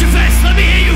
your face, let me hear you.